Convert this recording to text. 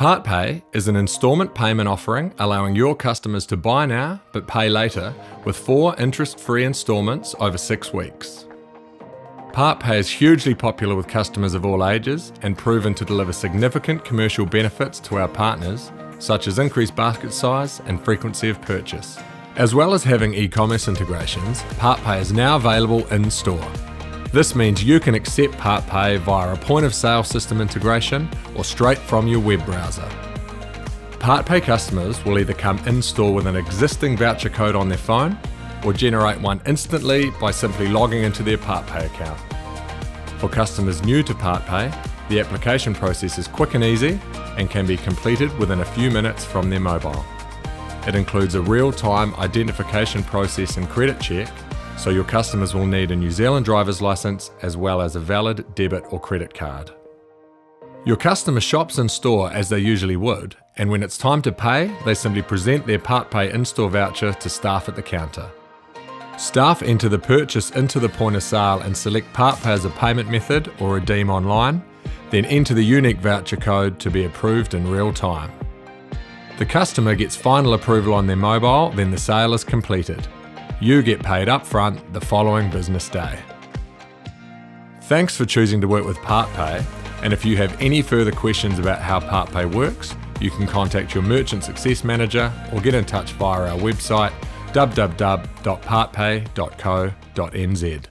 PartPay is an instalment payment offering allowing your customers to buy now but pay later with four interest free instalments over six weeks. PartPay is hugely popular with customers of all ages and proven to deliver significant commercial benefits to our partners, such as increased basket size and frequency of purchase. As well as having e commerce integrations, PartPay is now available in store. This means you can accept PartPay via a point of sale system integration or straight from your web browser. PartPay customers will either come in store with an existing voucher code on their phone or generate one instantly by simply logging into their PartPay account. For customers new to PartPay, the application process is quick and easy and can be completed within a few minutes from their mobile. It includes a real-time identification process and credit check so your customers will need a New Zealand driver's licence as well as a valid debit or credit card. Your customer shops in store as they usually would, and when it's time to pay, they simply present their PartPay in-store voucher to staff at the counter. Staff enter the purchase into the point of sale and select PartPay as a payment method or redeem online, then enter the unique voucher code to be approved in real time. The customer gets final approval on their mobile, then the sale is completed. You get paid upfront the following business day. Thanks for choosing to work with PartPay, and if you have any further questions about how PartPay works, you can contact your Merchant Success Manager or get in touch via our website www.partpay.co.nz.